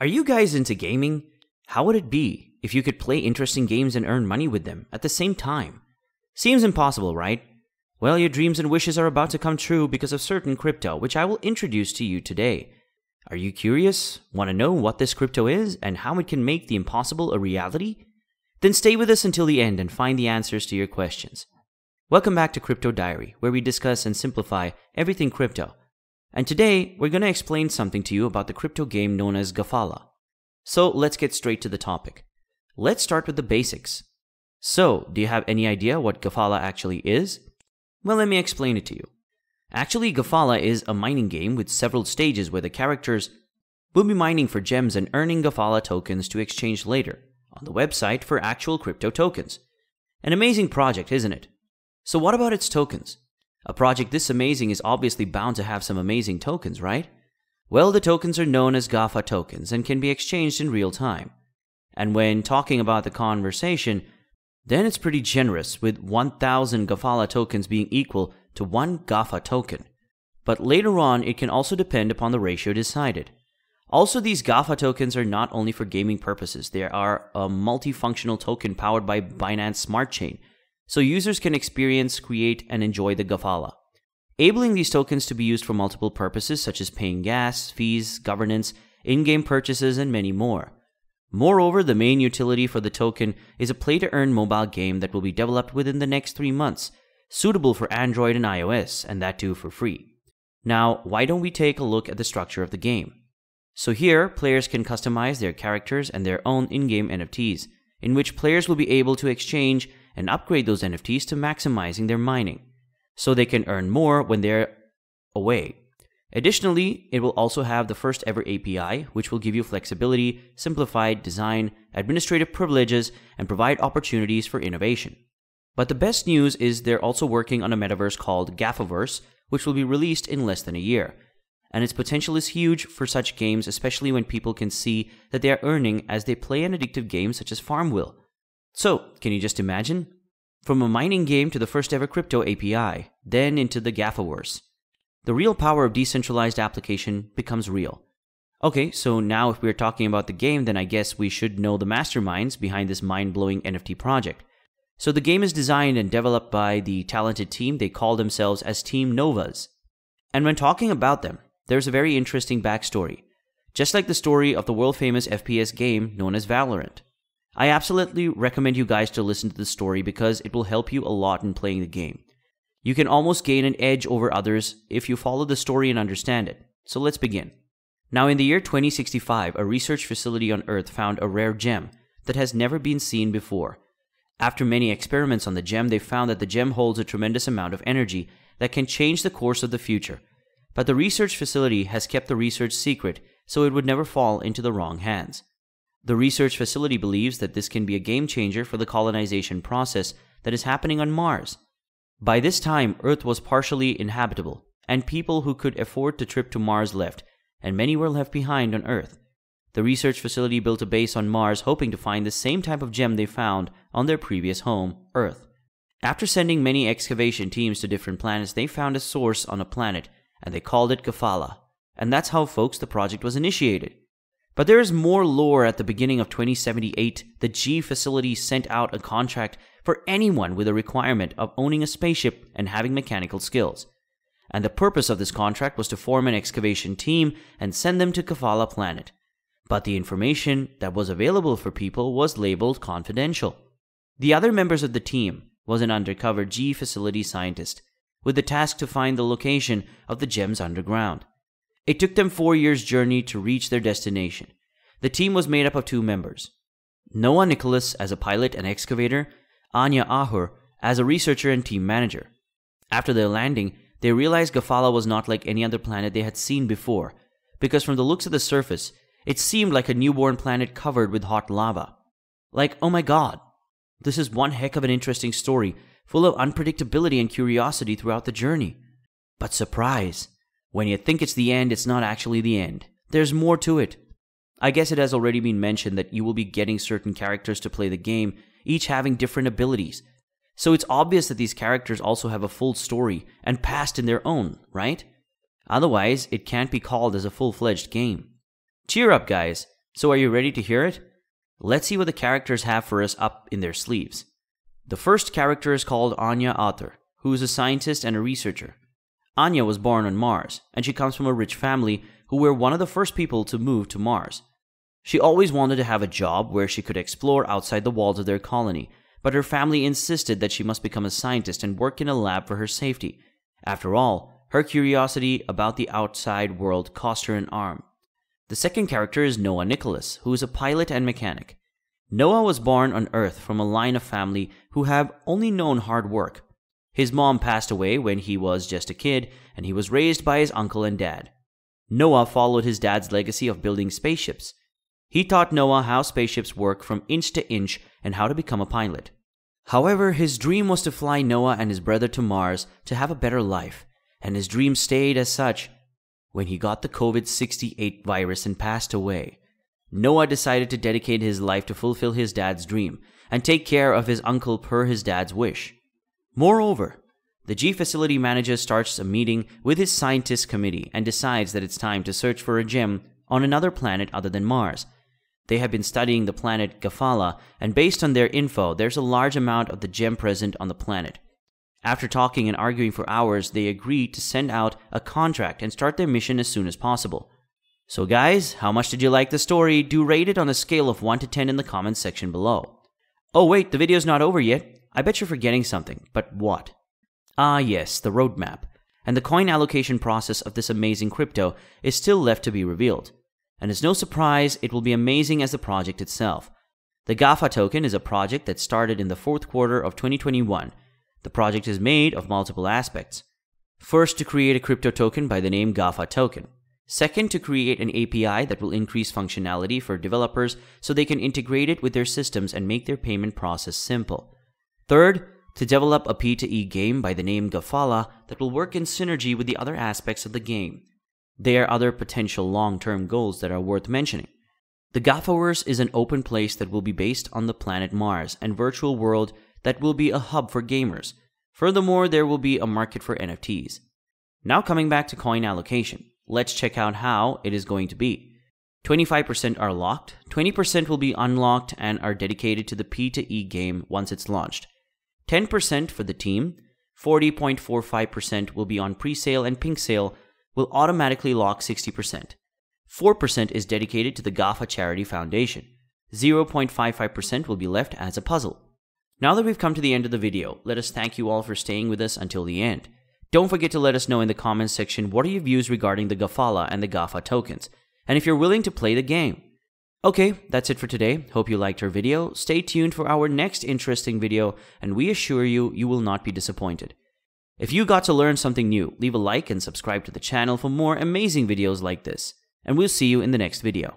Are you guys into gaming? How would it be if you could play interesting games and earn money with them at the same time? Seems impossible, right? Well, your dreams and wishes are about to come true because of certain crypto, which I will introduce to you today. Are you curious? Want to know what this crypto is and how it can make the impossible a reality? Then stay with us until the end and find the answers to your questions. Welcome back to Crypto Diary, where we discuss and simplify everything crypto. And today, we're going to explain something to you about the crypto game known as Gafala. So let's get straight to the topic. Let's start with the basics. So, do you have any idea what Gafala actually is? Well, let me explain it to you. Actually, Gafala is a mining game with several stages where the characters will be mining for gems and earning Gafala tokens to exchange later on the website for actual crypto tokens. An amazing project, isn't it? So, what about its tokens? A project this amazing is obviously bound to have some amazing tokens, right? Well, the tokens are known as GAFA tokens and can be exchanged in real time. And when talking about the conversation, then it's pretty generous, with 1000 Gafala tokens being equal to one GAFA token. But later on, it can also depend upon the ratio decided. Also, these GAFA tokens are not only for gaming purposes, they are a multifunctional token powered by Binance Smart Chain, so users can experience, create, and enjoy the Gafala. Enabling these tokens to be used for multiple purposes such as paying gas, fees, governance, in game purchases, and many more. Moreover, the main utility for the token is a play to earn mobile game that will be developed within the next three months, suitable for Android and iOS, and that too for free. Now, why don't we take a look at the structure of the game? So, here, players can customize their characters and their own in game NFTs, in which players will be able to exchange and upgrade those NFTs to maximizing their mining, so they can earn more when they're away. Additionally, it will also have the first ever API, which will give you flexibility, simplified design, administrative privileges, and provide opportunities for innovation. But the best news is they're also working on a metaverse called Gafaverse, which will be released in less than a year. And its potential is huge for such games, especially when people can see that they are earning as they play an addictive game such as Farmville. So, can you just imagine? From a mining game to the first ever crypto API, then into the Gafaverse. The real power of decentralized application becomes real. Okay, so now if we're talking about the game, then I guess we should know the masterminds behind this mind blowing NFT project. So the game is designed and developed by the talented team. They call themselves as Team Novas. And when talking about them, there's a very interesting backstory, just like the story of the world famous FPS game known as Valorant. I absolutely recommend you guys to listen to the story because it will help you a lot in playing the game. You can almost gain an edge over others if you follow the story and understand it. So let's begin. Now, in the year 2065, a research facility on Earth found a rare gem that has never been seen before. After many experiments on the gem, they found that the gem holds a tremendous amount of energy that can change the course of the future. But the research facility has kept the research secret so it would never fall into the wrong hands. The research facility believes that this can be a game changer for the colonization process that is happening on Mars. By this time, Earth was partially inhabitable, and people who could afford the trip to Mars left, and many were left behind on Earth. The research facility built a base on Mars hoping to find the same type of gem they found on their previous home, Earth. After sending many excavation teams to different planets, they found a source on a planet, and they called it Gafala. And that's how, folks, the project was initiated. But there is more lore at the beginning of 2078. The G facility sent out a contract for anyone with a requirement of owning a spaceship and having mechanical skills. And the purpose of this contract was to form an excavation team and send them to Gafala planet. But the information that was available for people was labeled confidential. The other members of the team was an undercover G facility scientist with the task to find the location of the gems underground. It took them four years' journey to reach their destination. The team was made up of two members Noah Nicholas as a pilot and excavator, Anya Arthur as a researcher and team manager. After their landing, they realized Gafala was not like any other planet they had seen before, because from the looks of the surface, it seemed like a newborn planet covered with hot lava. Like, oh my god, this is one heck of an interesting story, full of unpredictability and curiosity throughout the journey. But surprise! When you think it's the end, it's not actually the end. There's more to it. I guess it has already been mentioned that you will be getting certain characters to play the game, each having different abilities. So it's obvious that these characters also have a full story and past in their own, right? Otherwise, it can't be called as a full fledged game. Cheer up, guys. So are you ready to hear it? Let's see what the characters have for us up in their sleeves. The first character is called Anya Arthur, who is a scientist and a researcher. Anya was born on Mars, and she comes from a rich family who were one of the first people to move to Mars. She always wanted to have a job where she could explore outside the walls of their colony, but her family insisted that she must become a scientist and work in a lab for her safety. After all, her curiosity about the outside world cost her an arm. The second character is Noah Nicholas, who is a pilot and mechanic. Noah was born on Earth from a line of family who have only known hard work. His mom passed away when he was just a kid, and he was raised by his uncle and dad. Noah followed his dad's legacy of building spaceships. He taught Noah how spaceships work from inch to inch and how to become a pilot. However, his dream was to fly Noah and his brother to Mars to have a better life, and his dream stayed as such when he got the COVID 68 virus and passed away. Noah decided to dedicate his life to fulfill his dad's dream and take care of his uncle per his dad's wish. Moreover, the G facility manager starts a meeting with his scientist committee and decides that it's time to search for a gem on another planet other than Mars. They have been studying the planet Gafala, and based on their info, there's a large amount of the gem present on the planet. After talking and arguing for hours, they agree to send out a contract and start their mission as soon as possible. So, guys, how much did you like the story? Do rate it on a scale of 1 to 10 in the comments section below. Oh, wait, the video's not over yet. I bet you're forgetting something, but what? Ah, yes, the roadmap. And the coin allocation process of this amazing crypto is still left to be revealed. And it's no surprise it will be amazing as the project itself. The GAFA token is a project that started in the fourth quarter of 2021. The project is made of multiple aspects. First, to create a crypto token by the name GAFA token. Second, to create an API that will increase functionality for developers so they can integrate it with their systems and make their payment process simple. Third, to develop a P2E game by the name Gafala that will work in synergy with the other aspects of the game. There are other potential long term goals that are worth mentioning. The Gafaverse is an open place that will be based on the planet Mars and virtual world that will be a hub for gamers. Furthermore, there will be a market for NFTs. Now coming back to coin allocation, let's check out how it is going to be. 25% are locked, 20% will be unlocked and are dedicated to the P2E game once it's launched. 10% for the team, 40.45% will be on pre-sale and pink sale will automatically lock 60%. 4% is dedicated to the GAFA Charity Foundation. 0.55% will be left as a puzzle. Now that we've come to the end of the video, let us thank you all for staying with us until the end. Don't forget to let us know in the comments section what are your views regarding the Gafala and the GAFA tokens, and if you're willing to play the game. Okay, that's it for today. Hope you liked our video. Stay tuned for our next interesting video, and we assure you, you will not be disappointed. If you got to learn something new, leave a like and subscribe to the channel for more amazing videos like this. And we'll see you in the next video.